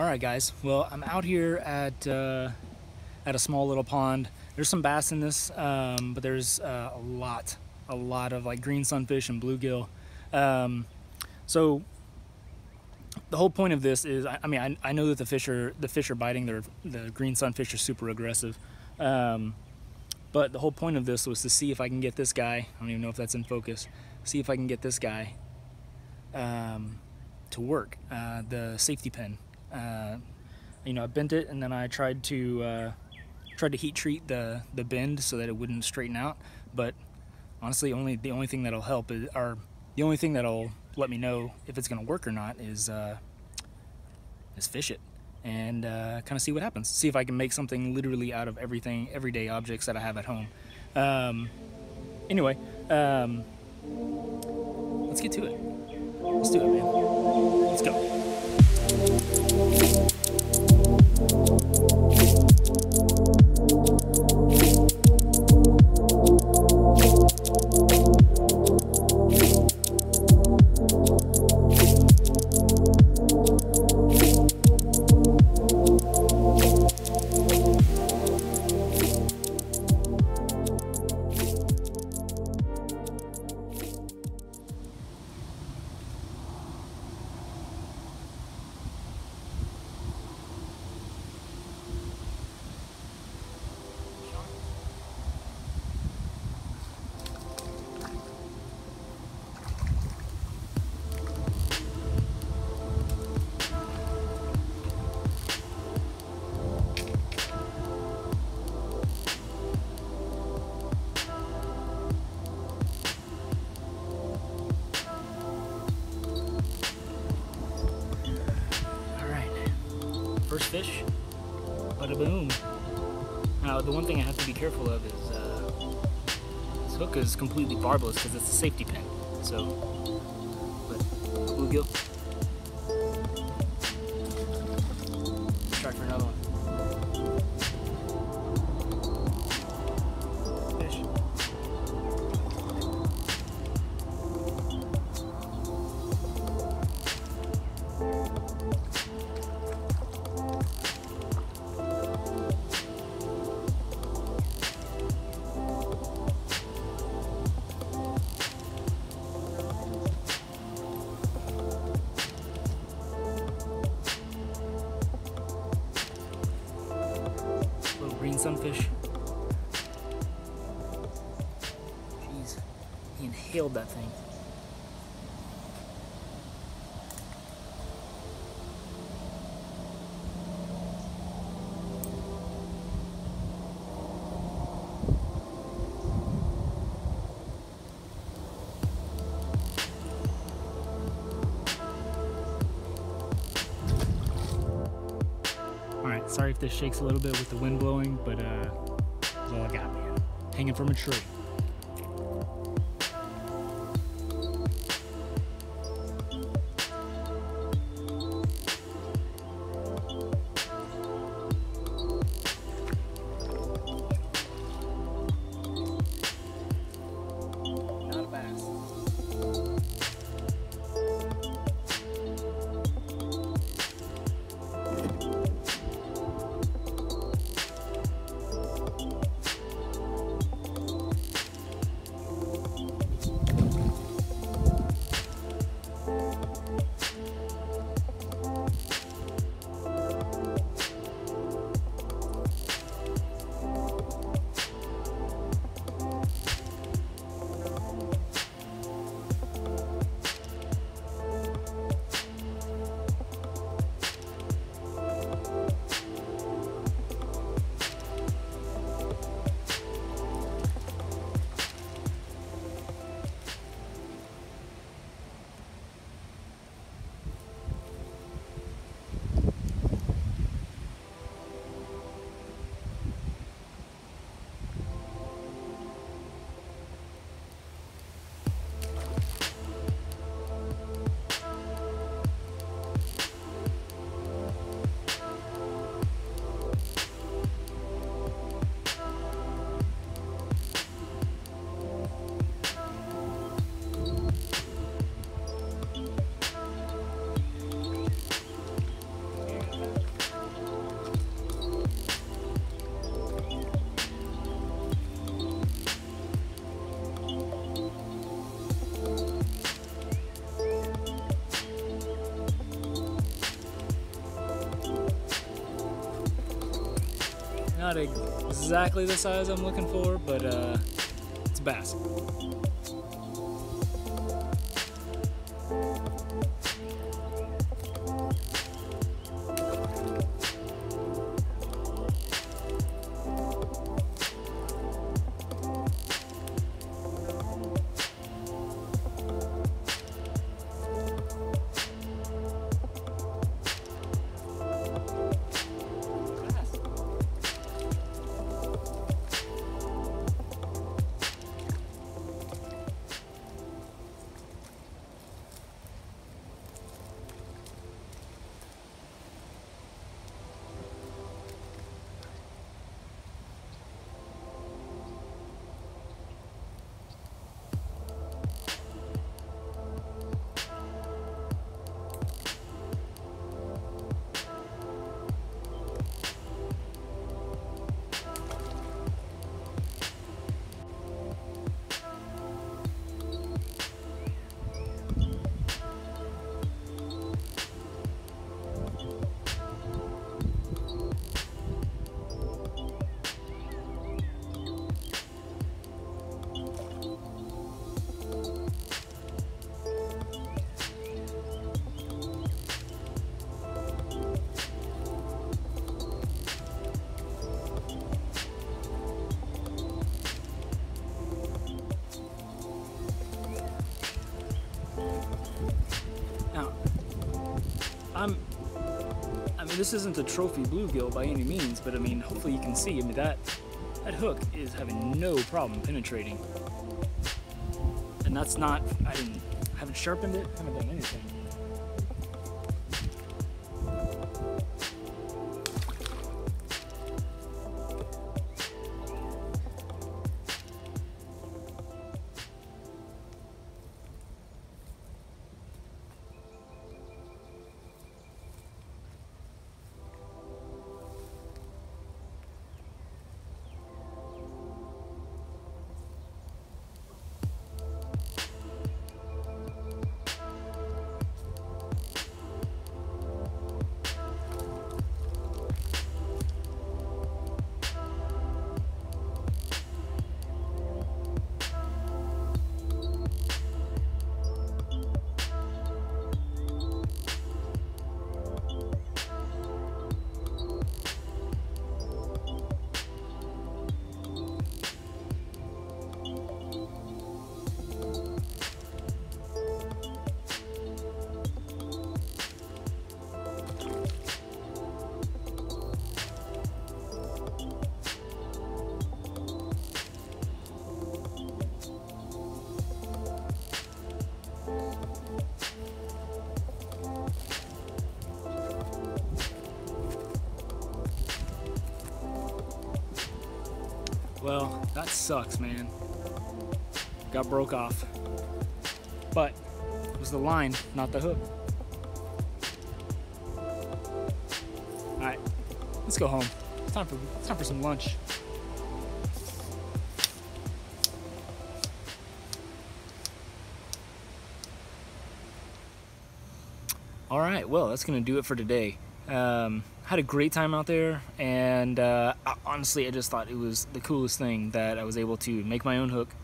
All right, guys. Well, I'm out here at uh, at a small little pond. There's some bass in this, um, but there's uh, a lot, a lot of like green sunfish and bluegill. Um, so the whole point of this is, I, I mean, I, I, know that the fish are the fish are biting. They're, the green sunfish are super aggressive. Um, but the whole point of this was to see if I can get this guy. I don't even know if that's in focus. See if I can get this guy um, to work. Uh, the safety pin. Uh, you know, I bent it and then I tried to uh, tried to heat treat the the bend so that it wouldn't straighten out. But honestly, only the only thing that'll help is, or the only thing that'll let me know if it's to work or not is uh, is fish it and uh, kind of see what happens. See if I can make something literally out of everything, everyday objects that I have at home. Um, anyway, um, let's get to it. Let's do it, man. Now, the one thing I have to be careful of is uh, this hook is completely barbless because it's a safety pin. So, but bluegill. Try sunfish. Jeez, he inhaled that thing. This shakes a little bit with the wind blowing, but uh, that's all I got, man. Hanging from a tree. Not exactly the size I'm looking for, but uh, it's bass. I'm. I mean, this isn't a trophy bluegill by any means, but I mean, hopefully you can see. I mean, that that hook is having no problem penetrating, and that's not. I didn't. Haven't sharpened it. Haven't done anything. Well, that sucks, man. Got broke off. But it was the line, not the hook. Alright, let's go home. It's time for it's time for some lunch. All right, well, that's gonna do it for today. Um, had a great time out there, and uh, honestly, I just thought it was the coolest thing that I was able to make my own hook,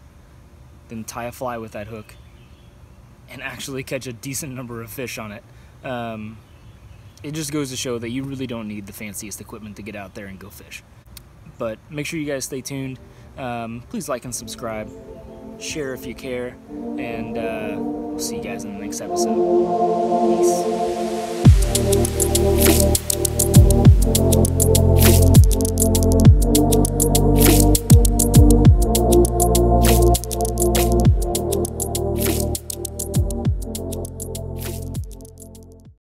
then tie a fly with that hook, and actually catch a decent number of fish on it. Um, it just goes to show that you really don't need the fanciest equipment to get out there and go fish. But make sure you guys stay tuned. Um, please like and subscribe. Share if you care. And uh, we'll see you guys in the next episode. Peace.